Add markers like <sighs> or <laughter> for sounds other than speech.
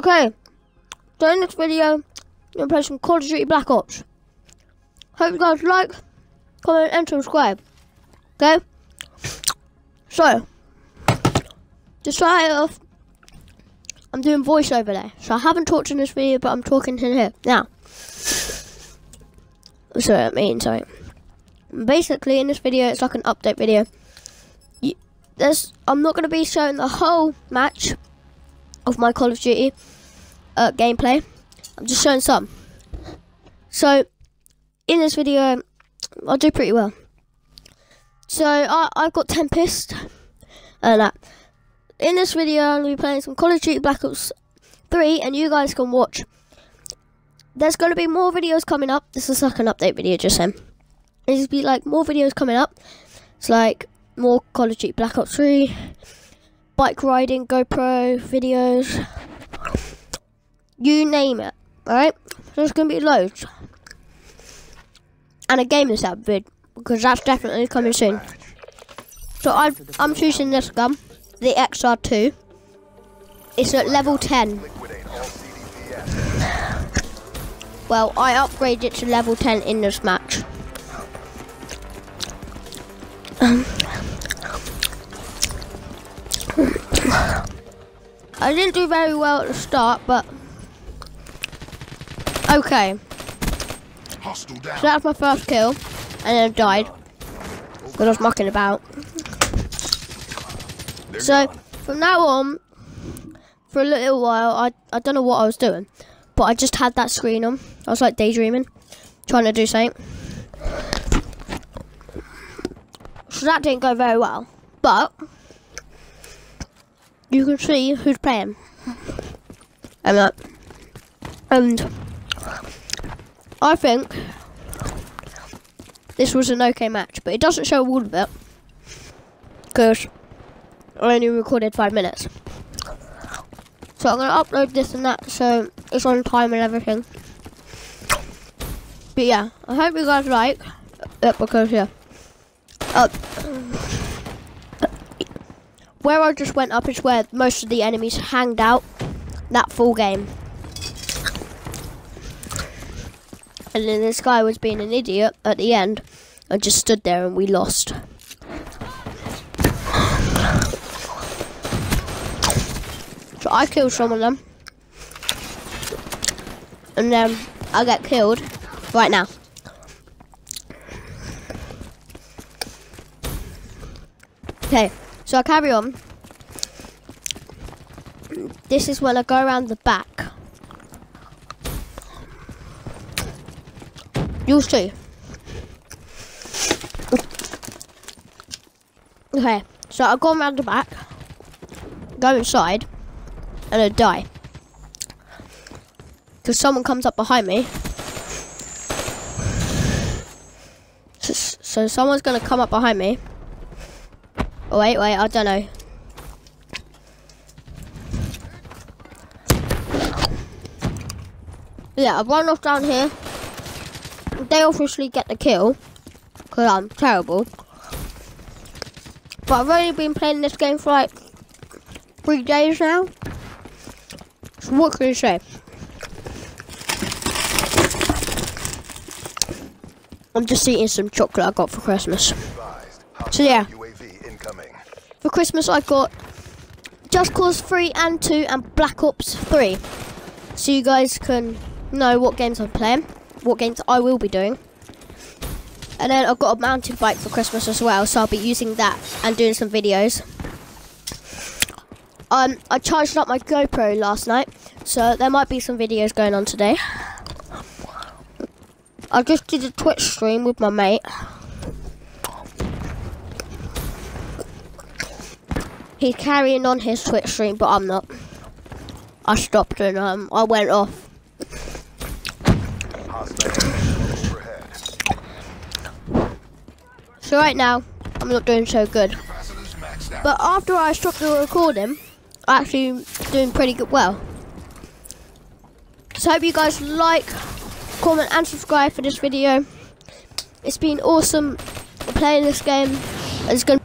Okay, so in this video, I'm going to play some Call of Duty Black Ops. Hope you guys like, comment and subscribe. Okay? So, to start off, I'm doing voiceover there. So I haven't talked in this video, but I'm talking in here. Now, sorry, I mean, sorry. Basically, in this video, it's like an update video. You, there's, I'm not going to be showing the whole match of my Call of Duty uh, gameplay. I'm just showing some. So, in this video, I'll do pretty well. So, I, I've got Tempest and that. In this video, I'm going to be playing some Call of Duty Black Ops 3, and you guys can watch. There's going to be more videos coming up. This is like an update video, just saying. There's be like more videos coming up. It's like more Call of Duty Black Ops 3, bike riding, GoPro videos, you name it. Alright? There's to be loads. And a gaming set vid, because that's definitely coming soon. So i I'm choosing this gun the XR2. It's at level 10. Well, I upgraded it to level 10 in this match. Um, <sighs> I didn't do very well at the start, but okay. So that's my first kill, and then I died because I was mucking about. So from now on, for a little while, I I don't know what I was doing, but I just had that screen on. I was like daydreaming, trying to do something. So that didn't go very well, but you can see who's playing. And that, and I think this was an okay match, but it doesn't show all of it because I only recorded five minutes. So I'm going to upload this and that so it's on time and everything. But yeah, I hope you guys like it because yeah. Uh, where I just went up is where most of the enemies hanged out that full game. And then this guy was being an idiot at the end and just stood there and we lost. So I killed some of them. And then I get killed right now. Okay, so I carry on. This is when I go around the back. You'll see. Okay, so I go around the back, go inside, and I die. Because someone comes up behind me. So, so someone's going to come up behind me. Oh, wait, wait, I don't know. Yeah, I've run off down here. They obviously get the kill. Because I'm terrible. But I've only been playing this game for like three days now. So what can you say? I'm just eating some chocolate I got for Christmas. So yeah. For Christmas I've got Just Cause 3 and 2 and Black Ops 3. So you guys can know what games I'm playing, what games I will be doing. And then I've got a mountain bike for Christmas as well, so I'll be using that and doing some videos. Um, I charged up my GoPro last night, so there might be some videos going on today. I just did a Twitch stream with my mate. He's carrying on his Twitch stream, but I'm not. I stopped and um, I went off. So right now, I'm not doing so good. But after I stopped the recording, I'm actually doing pretty good well. So hope you guys like, comment and subscribe for this video. It's been awesome playing this game. It's going